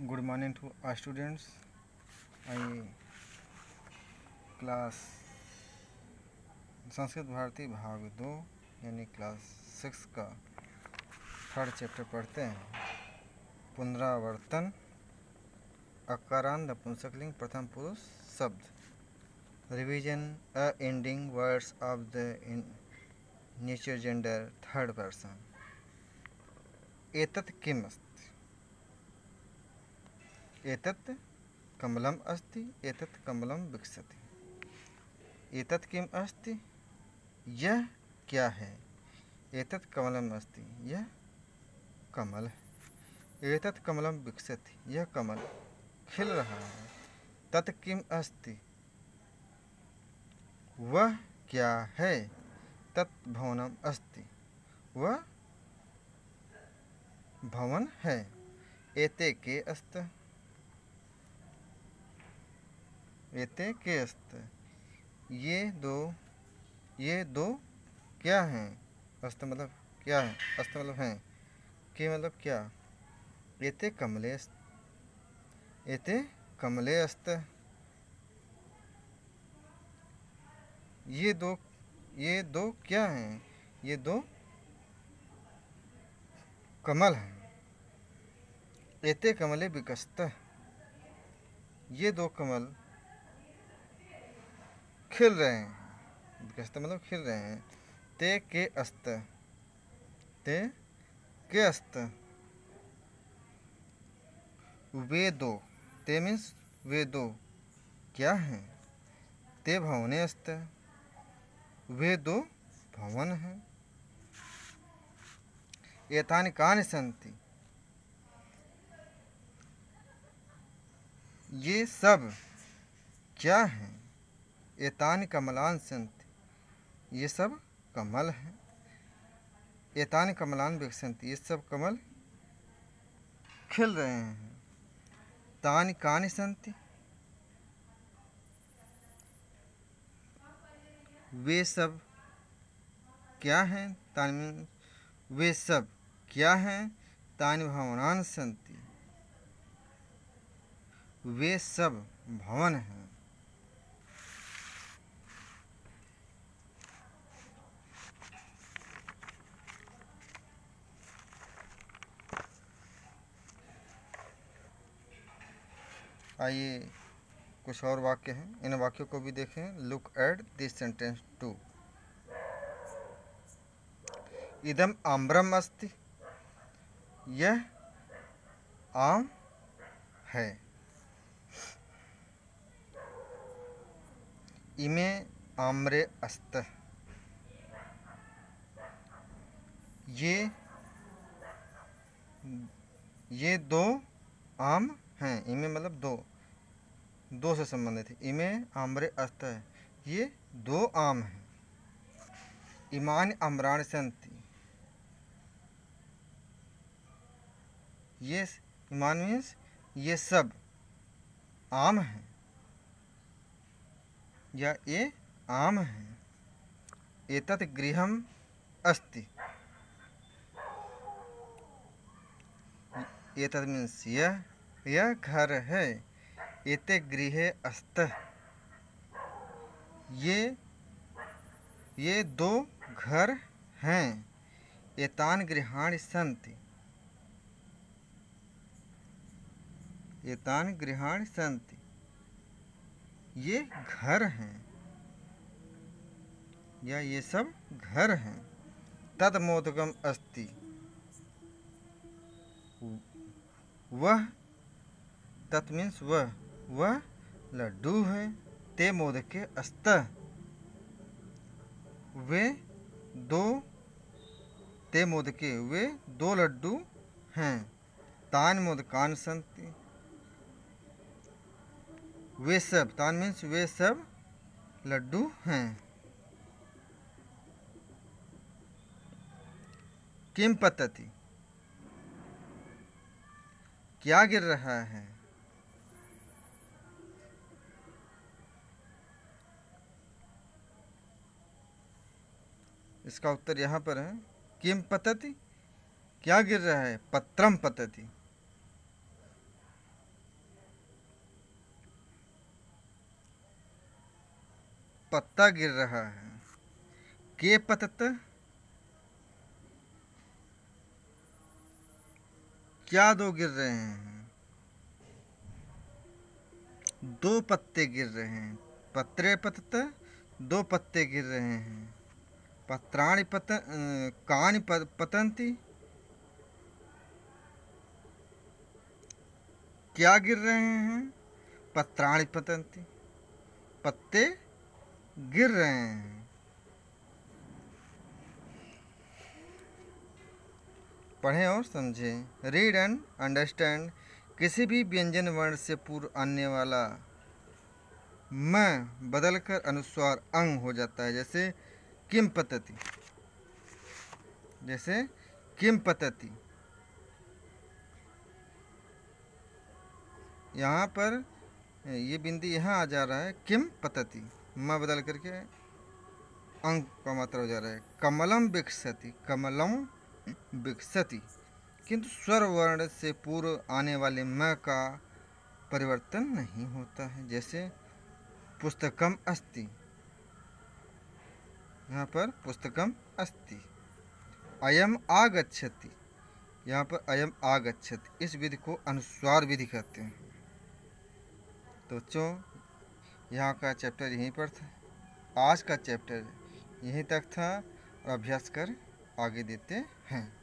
Good morning to our students class Sanskrit Bharati भाग दो यानी क्लास सिक्स का थर्ड चैप्टर पढ़ते हैं। पुनरावर्तन अकारांत नपुंसकलिंग प्रथम पुरुष शब्द। Revision a ending words of the neuter gender third person एतत् किम् अस्ति एतत् कमलम अस्ति, एतत् कमलं विकसति। एतत् किम् अस्ति? यह क्या है? एतत् कमलम् अस्ति यह कमल एतत् कमलं विकसति यह कमल खिल रहा है। तत् किम् अस्ति? वह क्या है? तत् भवनम् अस्ति। वह भवन है। एते के अस्त? एते के अस्त। ये दो ये दो क्या हैं? अस्त मतलब क्या है? अस्त मतलब हैं। के मतलब क्या? एते कमले अस्त। एते कमले अस्त। ये दो ये दो क्या हैं? ये दो कमल हैं। एते कमले विकस्त। ये दो कमल खिल रहे हैं। विकस्त मतलब खिल रहे हैं। ते के अस्त। ते के अस्त। वे दो। ते मीन्स वे दो। क्या हैं? ते भवने अस्त। वे दो भवन हैं। एतानि कानि सन्ति? ये सब क्या हैं? एतान कमलान संति, ये सब कमल हैं। एतान कमलान विकसंति ये सब कमल खिल रहे हैं। तान कान संति, वे सब क्या हैं? तानि वे सब क्या हैं? तान भवनान संति, वे सब भवन हैं। आइए कुछ और वाक्य हैं। इन वाक्यों को भी देखें। Look at this sentence two इदम आम्रम अस्ति। यह आम है। इमे आम्रे अस्त। ये ये दो आम हैं। इमे मतलब दो दो से संबंधित है। इमे आम्रे अस्त है। ये दो आम हैं। ईमान अमरान संति। ये ईमान मीन्स ये सब आम हैं। या ये आम हैं। एतत् गृहम अस्ति। एतत् मीन्स यह यह घर है। एते गृह अस्त। ये ये दो घर हैं। एतान गृहाणि सन्ति एतान गृहाणि सन्ति ये घर हैं। या ये सब घर हैं। तद मोदकम अस्ति वह तत् मीन्स वह वह लड्डू है, ते मोदक के अस्त। वे दो, ते मोदके वे दो लड्डू हैं। तान मोदकान संति। वे सब, तान मीन्स वे सब लड्डू हैं। किम पतति? क्या गिर रहा है? इसका उत्तर यहाँ पर है। किम पतति? क्या गिर रहा है? पत्रम पतति। पत्ता गिर रहा है। के पतत? क्या दो गिर रहे हैं? दो पत्ते गिर रहे हैं। पत्रे पतत? दो पत्ते गिर रहे हैं। पत्राणि पत कानि पतंती क्या गिर रहे हैं? पत्राणि पतंती पत्ते गिर रहे हैं। पढ़ें और समझें। रीड एंड अंडरस्टैंड किसी भी व्यंजन वर्ण से पूर्व आने वाला म बदलकर अनुस्वार अंग हो जाता है। जैसे किम पतति? जैसे किम पतति? यहाँ पर, ये बिंदी यहाँ आ जा रहा है किम पतति? म बदल करके अंक का मात्रा हो जा रहा है। कमलम विकसति कमलम विकसति। किंतु स्वर वर्ण से पूर्व आने वाले म का परिवर्तन नहीं होता है। जैसे, पुस्तकम अस्ति। यहाँ पर पुस्तकम अस्ति। अयम आगच्छति। यहाँ पर अयम आगच्छति। इस विधि को अनुस्वार विधि कहते हैं। तो बच्चों यहाँ का चैप्टर यहीं पर था। आज का चैप्टर यहीं तक था। और अभ्यास कर आगे देते हैं।